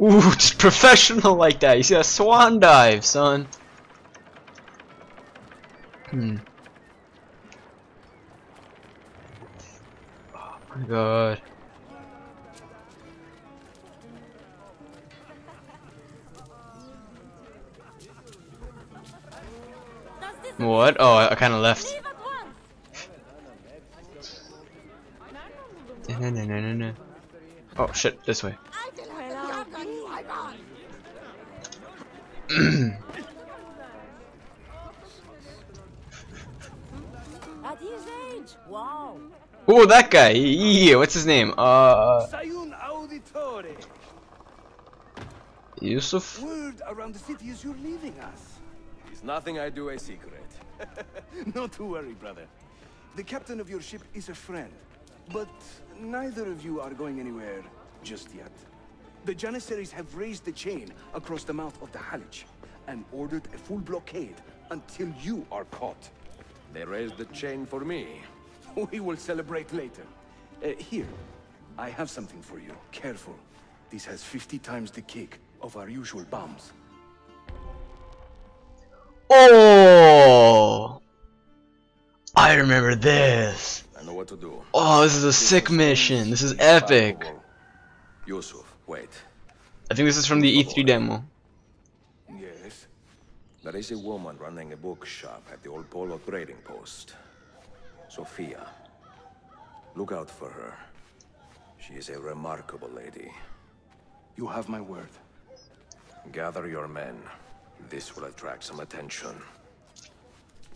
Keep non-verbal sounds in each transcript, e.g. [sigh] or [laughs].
Ooh, [laughs] just professional like that. You see a swan dive, son. Hmm. Oh my god. What? Oh, I, I kind of left. No, no, no, no, no. Oh shit, this way. At his age, wow. Oh, that guy. Yeah, what's his name? Uh, Yusuf. Word around the city is you're leaving us. It's nothing I do a secret. [laughs] Not to worry, brother. The captain of your ship is a friend, but neither of you are going anywhere just yet. The Janissaries have raised the chain across the mouth of the Halij and ordered a full blockade until you are caught. They raised the chain for me. We will celebrate later. Uh, here, I have something for you. Careful. This has 50 times the kick of our usual bombs. Oh! I remember this. I know what to do. Oh, this is a sick mission. This is epic. Yusuf, wait. I think this is from the E3 demo. Yes? There is a woman running a bookshop at the old Polo trading post. Sophia. Look out for her. She is a remarkable lady. You have my word. Gather your men. This will attract some attention.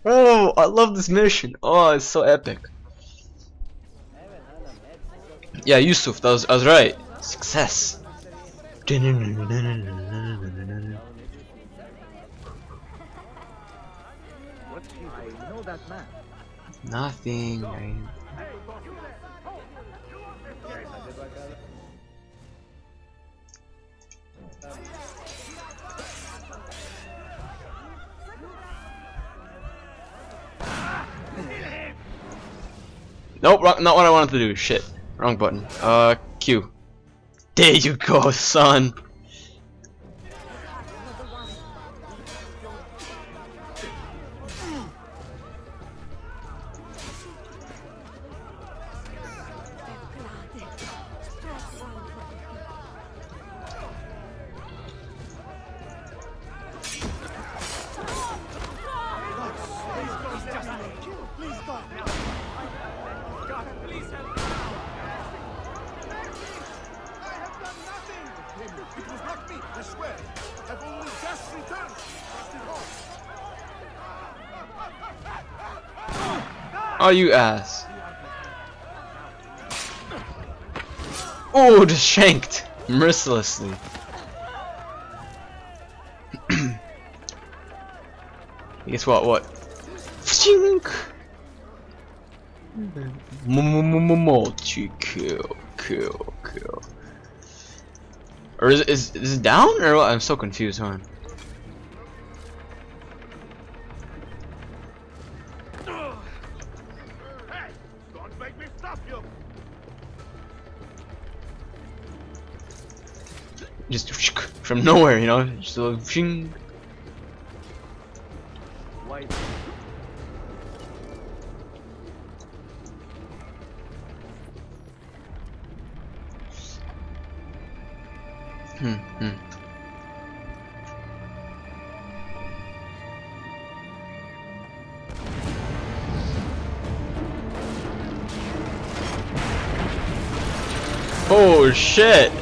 Oh, I love this mission. Oh, it's so epic. Yeah, Yusuf, that was, I was right. Success. Nothing. Nope, not what I wanted to do. Shit. Wrong button. Uh, Q. There you go, son. It was not me, I swear. I've only just returned. Oh, you ass. Oh, just shanked mercilessly. Guess what? What? Kill, kill, kill. Or is, is is it down or what? I'm so confused, you. Just [laughs] from nowhere, you know? Just a little Hmm, hmm. Oh shit!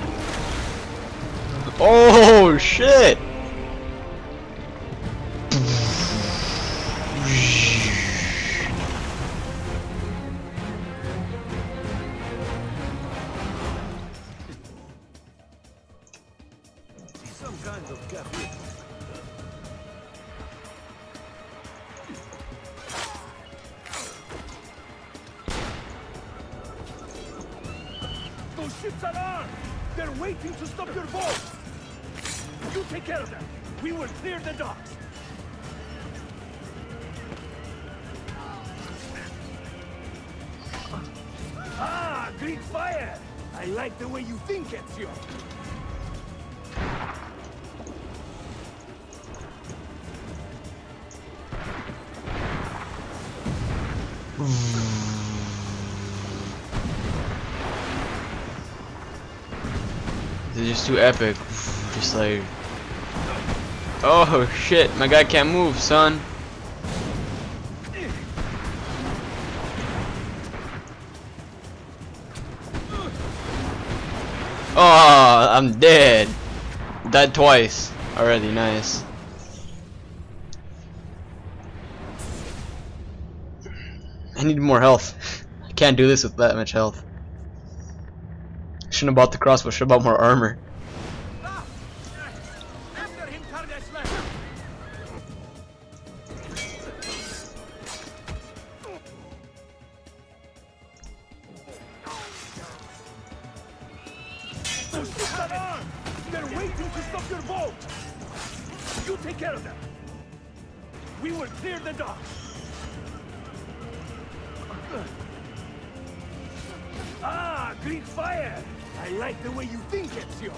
Oh shit! Ships are armed! They're waiting to stop your boat! You take care of them! We will clear the docks! Ah, Greek fire! I like the way you think, Ezio! Just too epic. Just like. Oh shit, my guy can't move, son. Oh, I'm dead. Died twice already. Nice. I need more health. [laughs] I can't do this with that much health. Shouldn't have bought the crossbow. Should have bought more armor. They're waiting to stop your boat! You take care of them! We will clear the! Ah, Greek fire! I like the way you think, Ezio!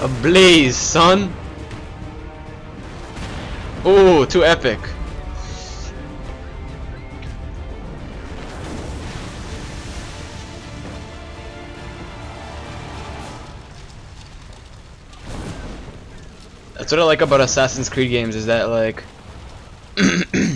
A blaze, son. Oh, too epic. That's what I like about Assassin's Creed games is that like [clears throat]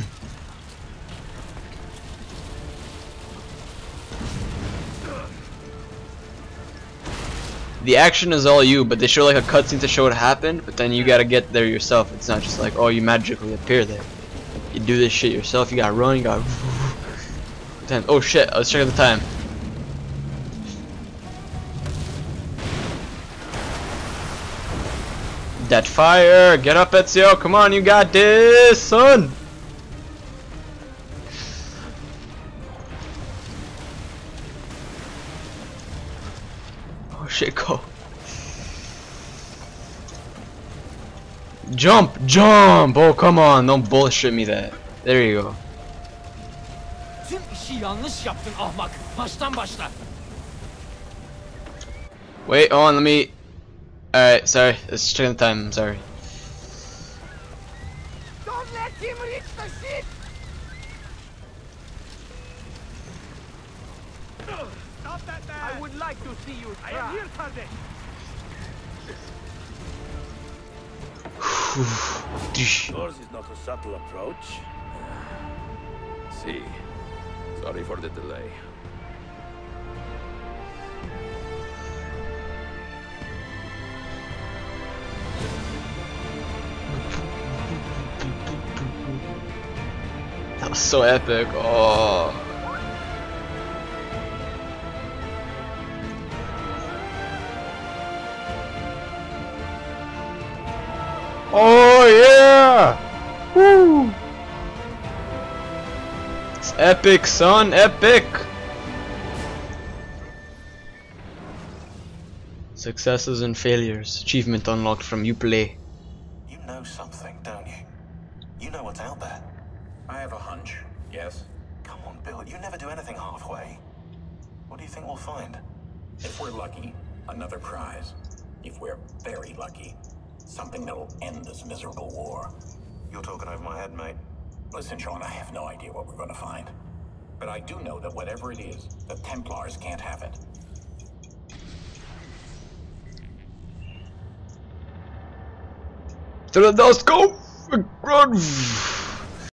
the action is all you, but they show like a cutscene to show what happened, but then you gotta get there yourself. It's not just like, oh, you magically appear there. You do this shit yourself, you gotta run, you gotta... [sighs] Oh shit, let's check out the time. That fire! Get up, Ezio! Come on, you got this, son! Oh shit, go. Jump! Jump! Oh, come on, don't bullshit me that. There you go. Tüm işi yanlış yaptın ahmak. Baştan başla. Wait, hold on, let me... Alright, sorry, let's check the time, I'm sorry. Don't let him reach the ship! Would like to see you try. I am here, Kardesh! Dish. Yours is not a subtle approach. See. Sorry for the delay. That was so epic. Oh epic, son, epic! Successes and failures. Achievement unlocked from you play. You know something, don't you? You know what's out there. I have a hunch, yes. Come on, Bill, you never do anything halfway. What do you think we'll find? If we're lucky, another prize. If we're very lucky, something that'll end this miserable war. You're talking over my head, mate. Listen, Shaun, I have no idea what we're going to find. But I do know that whatever it is, the Templars can't have it. To the dust, go! Run!